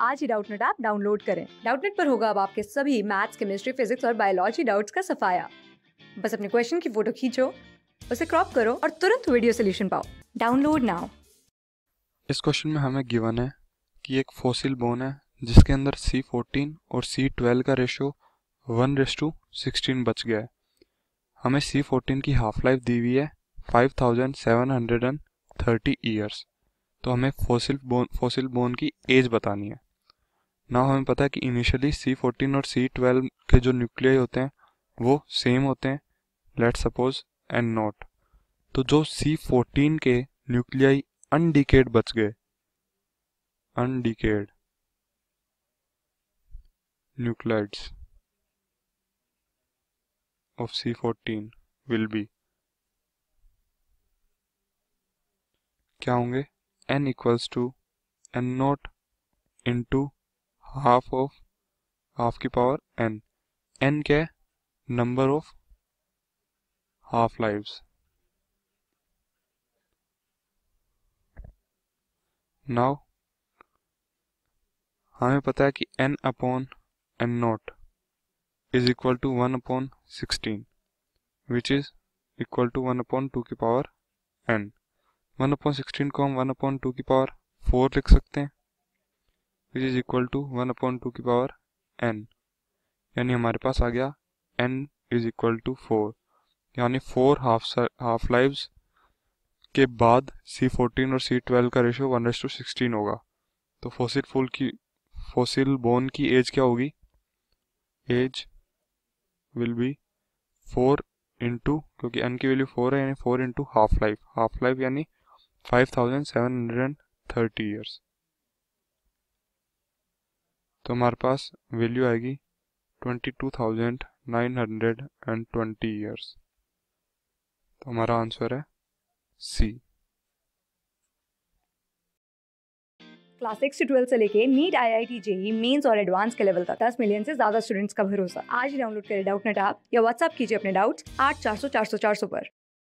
आज ही Doubtnut app download करें। डाउटनेट पर होगा अब आपके सभी मैथ्स, केमिस्ट्री, फिजिक्स और बायोलॉजी डाउट्स का सफाया। बस अपने क्वेश्चन की फ़ोटो खींचो, उसे क्रॉप करो और तुरंत वीडियो सोल्यूशन पाओ। Download now. इस क्वेश्चन में हमें गिवन है कि एक फोसिल बोन है, जिसके अंदर सी फोर्टीन और सी ट्वेल्व का ratio one raise to sixteen बच गया है। हमें सी फोर्टीन की हाफ़ लाइफ दी हुई है फाइव थाउज़ेंड तो हमें फोसिल बोन फोसिल बोन की एज बतानी है। ना हमें पता है कि इनिशियली सी फोर्टीन और सी ट्वेल्व के जो न्यूक्लियाई होते हैं, वो सेम होते हैं लेट सपोज़ एंड नॉट तो जो सी फोर्टीन के न्यूक्लियाई अनडिकेड बच गए। Undecayed nuclides of C14 will be. क्या होंगे? N equals to n naught into half of half की पावर एन एन के number of half lives now हमें पता है कि n upon n naught is equal to one upon sixteen which is equal to one upon two की power n one upon sixteen को हम one upon two की power four लिख सकते हैं। Which is equal to 1 upon 2 की power n. यानी हमारे पास आ गया n is equal to 4 यानी 4 हाफ़ हाफ़ लाइव्स के बाद C14 और C12 का रेशियो 1 टू सिक्सटीन होगा। तो फोसिल फूल की फोसिल बोन की एज क्या होगी? Age will be four into क्योंकि एन की वैल्यू फोर है, यानी four into half life half life यानी five thousand seven hundred and thirty years तो हमारे पास वैल्यू आएगी twenty two thousand nine hundred and twenty years तो हमारा आंसर है सी क्लास सिक्स से ट्वेल्थ से लेके NEET I I T JEE mains और एडवांस के लेवल तक दस मिलियन से ज़्यादा स्टूडेंट्स का भरोसा। आज डाउनलोड करें डाउट नेट ऐप या व्हाट्सअप कीजिए अपने डाउट्स आठ चार सौ चार सौ चार सौ पर।